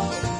Oh,